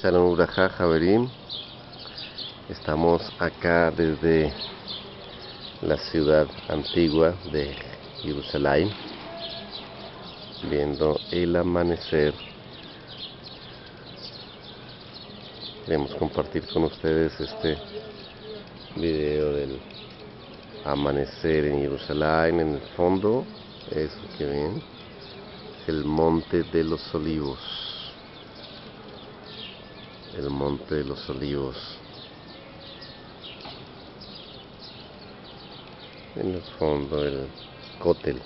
Shalom Uraja Javerim. Estamos acá desde la ciudad antigua de Jerusalén, viendo el amanecer. Queremos compartir con ustedes este video del amanecer en Jerusalén. En el fondo, eso que ven, el monte de los olivos el monte de los olivos. En el fondo el cótel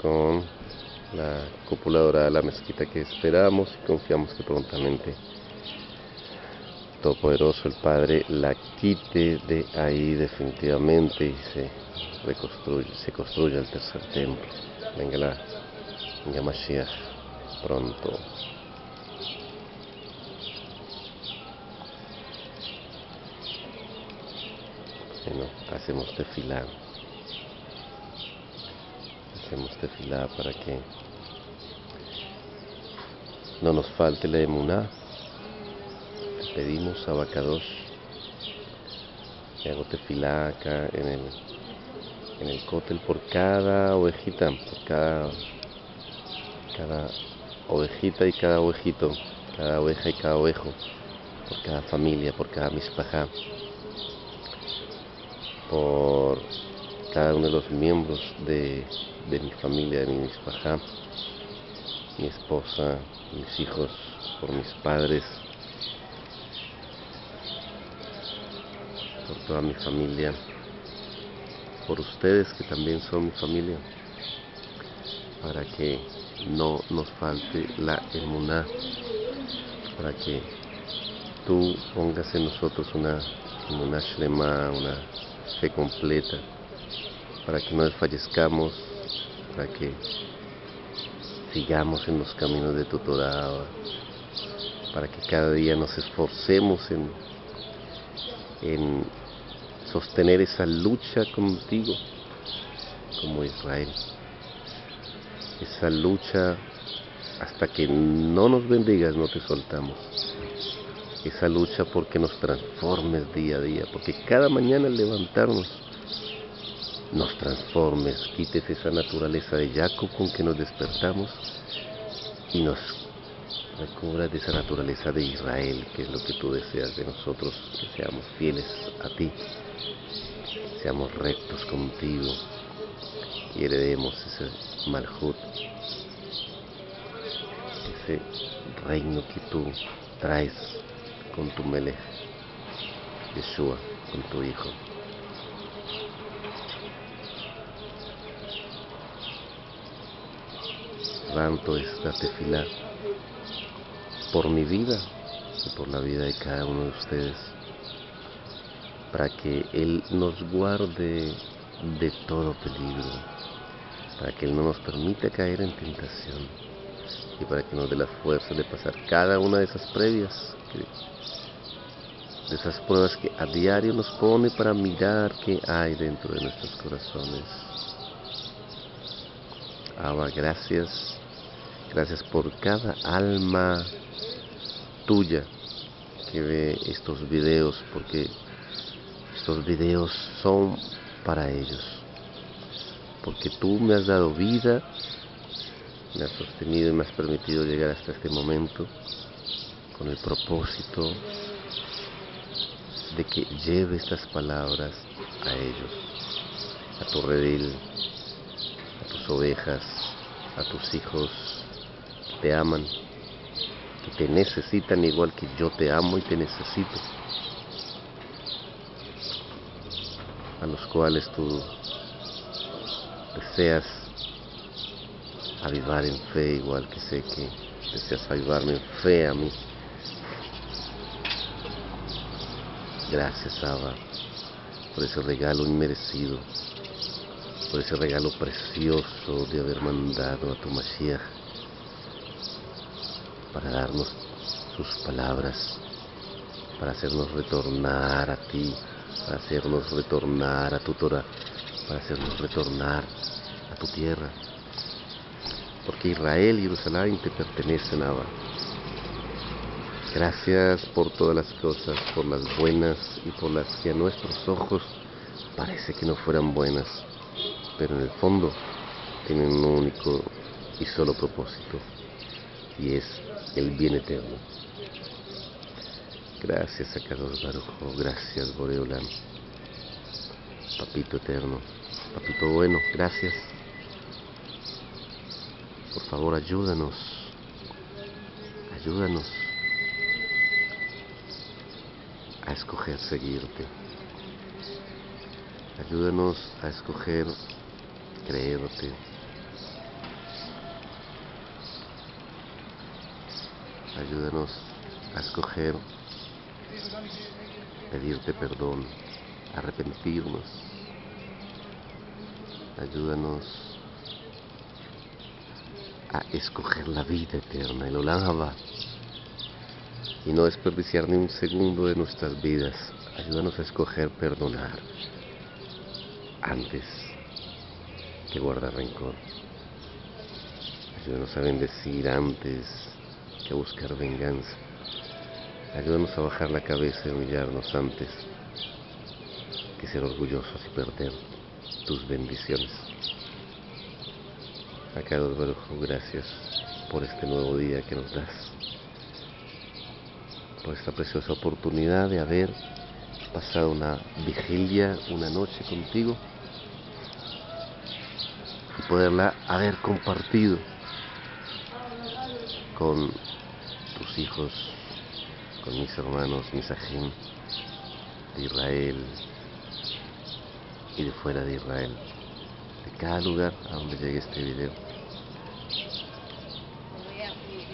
con la cúpula dorada de la mezquita que esperamos y confiamos que prontamente Todopoderoso el Padre la quite de ahí definitivamente y se reconstruye, se construye el tercer templo. Venga la, venga Mashiach pronto. Bueno, hacemos tefilá. Hacemos tefilá para que no nos falte la emuná. Pedimos a Bacadosh que hago tefilá acá en el, en el cótel por cada ovejita, por cada, cada ovejita y cada ovejito, cada oveja y cada ovejo, por cada familia, por cada mispajá por cada uno de los miembros de, mi familia, de mi mispajá, mi esposa, mis hijos, por mis padres, por toda mi familia, por ustedes que también son mi familia, para que no nos falte la emuná, para que tú pongas en nosotros una emuná shlema, una fe completa, para que no desfallezcamos, para que sigamos en los caminos de tu Torah, para que cada día nos esforcemos en, en sostener esa lucha contigo como Israel. Esa lucha hasta que no nos bendigas no te soltamos esa lucha porque nos transformes día a día, porque cada mañana al levantarnos nos transformes, quites esa naturaleza de Jacob con que nos despertamos y nos recubras de esa naturaleza de Israel, que es lo que tú deseas de nosotros, que seamos fieles a ti, seamos rectos contigo y heredemos ese malhut, ese reino que tú traes con tu Melech, Yeshua, con tu Hijo. Levanto esta tefila por mi vida y por la vida de cada uno de ustedes, para que Él nos guarde de todo peligro, para que Él no nos permita caer en tentación y para que nos dé la fuerza de pasar cada una de esas previas de esas pruebas que a diario nos pone para mirar qué hay dentro de nuestros corazones. Abba, gracias, gracias por cada alma tuya que ve estos videos, porque estos videos son para ellos, porque tú me has dado vida, me has sostenido y me has permitido llegar hasta este momento con el propósito de que lleve estas palabras a ellos, a tu redil, a tus ovejas, a tus hijos que te aman, que te necesitan igual que yo te amo y te necesito, a los cuales tú deseas avivar en fe igual que sé que deseas avivarme en fe a mí. Gracias, Abba, por ese regalo inmerecido, por ese regalo precioso de haber mandado a tu Mashiach para darnos sus palabras, para hacernos retornar a ti, para hacernos retornar a tu Torah, para hacernos retornar a tu tierra. Porque Israel y Jerusalén te pertenecen, Abba. Gracias por todas las cosas, por las buenas y por las que a nuestros ojos parece que no fueran buenas, pero en el fondo tienen un único y solo propósito, y es el bien eterno. Gracias a Carlos Barujo, gracias Boreolam, Papito eterno, Papito bueno, gracias. Por favor, ayúdanos, ayúdanos a escoger seguirte. Ayúdanos a escoger creerte. Ayúdanos a escoger pedirte perdón, arrepentirnos. Ayúdanos a escoger la vida eterna, el Olam y no desperdiciar ni un segundo de nuestras vidas. Ayúdanos a escoger perdonar antes que guardar rencor. Ayúdanos a bendecir antes que buscar venganza. Ayúdanos a bajar la cabeza y humillarnos antes que ser orgullosos y perder tus bendiciones. Acá los gracias por este nuevo día que nos das, por esta preciosa oportunidad de haber pasado una vigilia, una noche contigo y poderla haber compartido con tus hijos con mis hermanos, mis ajín de Israel y de fuera de Israel, cada lugar a donde llegue este video.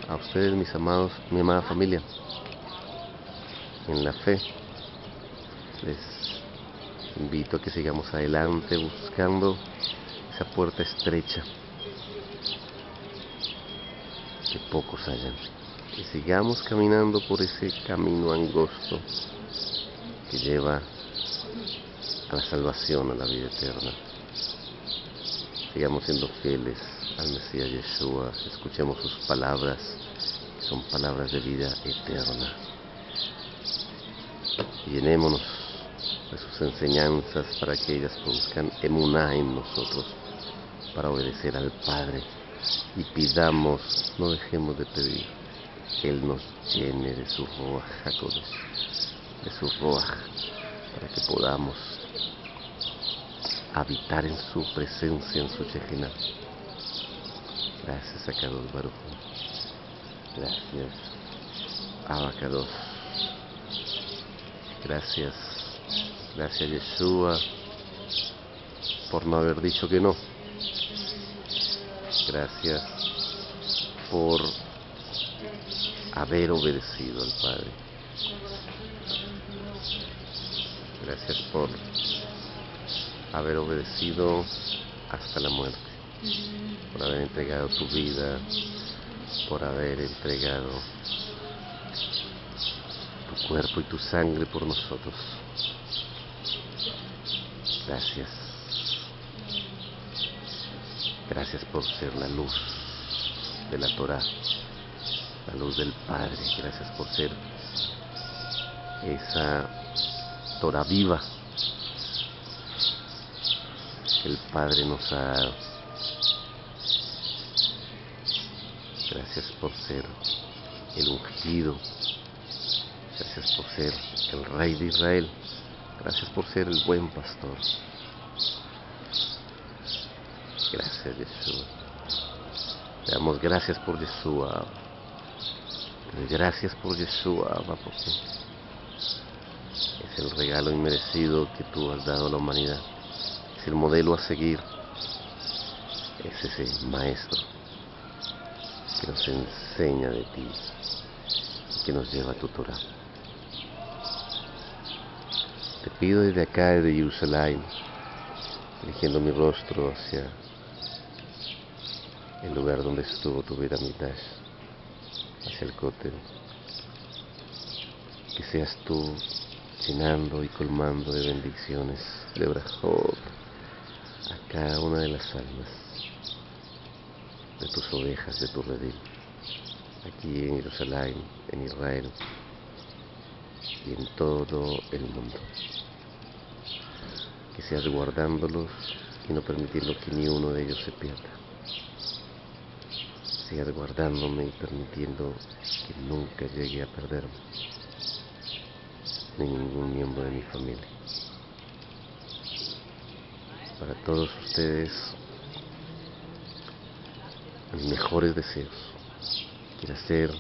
A ustedes, mis amados, mi amada familia, en la fe, les invito a que sigamos adelante buscando esa puerta estrecha que pocos hayan y sigamos caminando por ese camino angosto que lleva a la salvación, a la vida eterna. Sigamos siendo fieles al Mesías Yeshua, escuchemos sus palabras, que son palabras de vida eterna. llenémonos de sus enseñanzas para que ellas produzcan emuná en nosotros, para obedecer al Padre y pidamos, no dejemos de pedir que Él nos llene de su Roa de su Roa, para que podamos habitar en su presencia, en su Shejina. Gracias a Kadosh Baruch. Gracias, Abacados. Gracias, gracias Yeshua por no haber dicho que no. Gracias por haber obedecido al Padre. Gracias por haber obedecido hasta la muerte, por haber entregado tu vida, por haber entregado tu cuerpo y tu sangre por nosotros. Gracias. Gracias por ser la luz de la Torah la luz del Padre. Gracias por ser esa Torah viva el Padre nos ha dado. Gracias por ser el ungido. Gracias por ser el Rey de Israel. Gracias por ser el buen pastor. Gracias, Jesús. Le damos gracias por Yeshua. Gracias por Yeshua, porque es el regalo inmerecido que tú has dado a la humanidad. Es el modelo a seguir. Es ese maestro que nos enseña de ti, que nos lleva a tu Torah. Te pido desde acá, desde Jerusalén, dirigiendo mi rostro hacia el lugar donde estuvo tu vida, Mitash hacia el cótel. Que seas tú llenando y colmando de bendiciones, de brajot, cada una de las almas, de tus ovejas, de tu redil. aquí en Jerusalén, en Israel y en todo el mundo. Que seas guardándolos y no permitiendo que ni uno de ellos se pierda. Seas guardándome y permitiendo que nunca llegue a perderme, ni ningún miembro de mi familia. Para todos ustedes, mis mejores deseos. Quiero hacer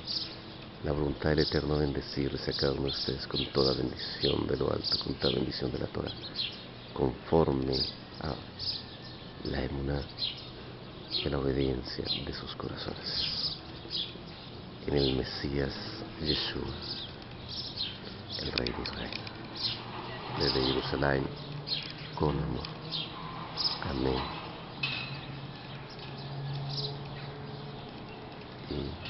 la voluntad del Eterno bendecirles a cada uno de ustedes con toda bendición de lo alto, con toda bendición de la Torah, conforme a la emuná a la obediencia de sus corazones. En el Mesías Yeshua, el Rey de Israel, desde Jerusalén, con amor. Amén. Y,